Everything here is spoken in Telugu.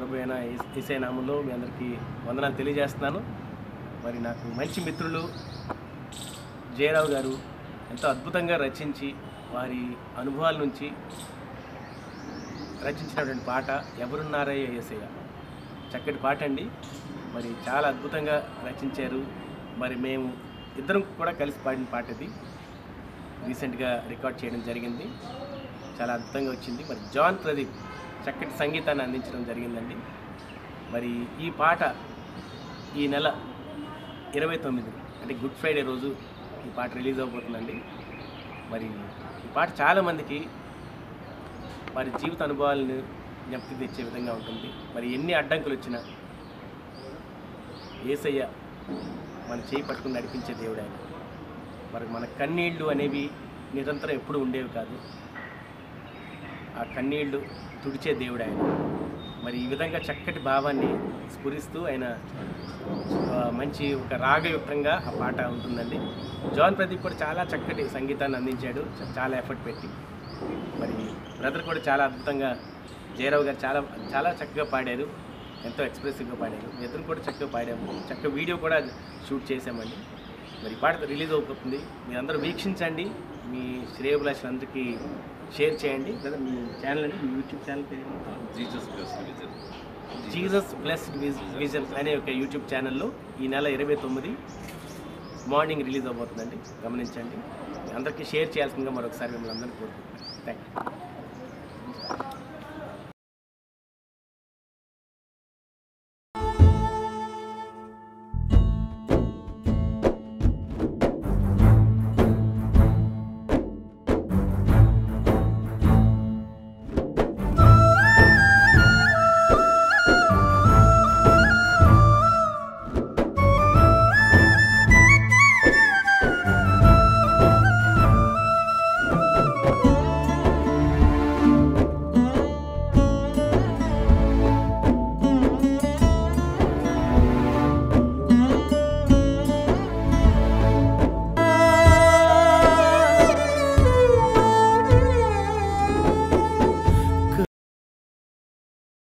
ప్రభు అయిన ఈసే నామంలో మీ అందరికీ వందనాలు తెలియజేస్తున్నాను. మరి నాకు మంచి మిత్రులు జయరావు గారు ఎంతో అద్భుతంగా రచించి వారి అనుభవాల నుంచి రచించినటువంటి పాట ఎవరున్నారయ్య ఏసయ్య? చక్కటి పాట అండి. మరి చాలా అద్భుతంగా రచించారు. మరి మేము ఇద్దరం కూడా కలిసి పాడిన పాట ఇది. రీసెంట్గా రికార్డ్ చేయడం జరిగింది. చాలా అద్భుతంగా వచ్చింది. మరి జాన్ ప్రదీప్ చక్కటి సంగీతాన్ని అందించడం జరిగిందండి. మరి ఈ పాట ఈ నెల ఇరవై తొమ్మిది అంటే గుడ్ ఫ్రైడే రోజు ఈ పాట రిలీజ్ అవబోతుందండి. మరి ఈ పాట చాలామందికి వారి జీవిత అనుభవాలను జ్ఞప్తి తెచ్చే విధంగా ఉంటుంది. మరి ఎన్ని అడ్డంకులు వచ్చినా ఏసయ్య మన చేయి పట్టుకుని నడిపించే దేవుడు ఆయన. మరి మన కన్నీళ్ళు అనేవి నిరంతరం ఎప్పుడు ఉండేవి కాదు. ఆ కన్నీళ్ళు తుడిచే దేవుడు ఆయన మరి ఈ విధంగా చక్కటి భావాన్ని స్ఫురిస్తూ ఆయన మంచి ఒక రాగయుక్తంగా ఆ పాట ఉంటుందండి. జాన్ ప్రదీప్ కూడా చాలా చక్కటి సంగీతాన్ని అందించాడు. చాలా ఎఫర్ట్ పెట్టి. మరి బ్రదర్ కూడా చాలా అద్భుతంగా జయరావు గారు చాలా చాలా చక్కగా పాడారు. ఎంతో ఎక్స్ప్రెసివ్గా పాడారు. ఇద్దరు కూడా చక్కగా పాడాము. చక్కగా వీడియో కూడా షూట్ చేసామండి మరి పాట రిలీజ్ అవుతుంది. మీరందరూ వీక్షించండి. మీ శ్రేయభిలాషులందరికీ షేర్ చేయండి. లేదా మీ ఛానల్ అండి మీ యూట్యూబ్ ఛానల్ పేరు Jesus plus vision Jesus vision అనే ఒక యూట్యూబ్ ఛానల్లో ఈ నెల ఇరవై తొమ్మిది మార్నింగ్ రిలీజ్ అవబోతుందండి. గమనించండి. అందరికీ షేర్ చేయాల్సిందిగా మరొకసారి మిమ్మల్ని అందరినీ కోరుకుంటున్నాను. Thank you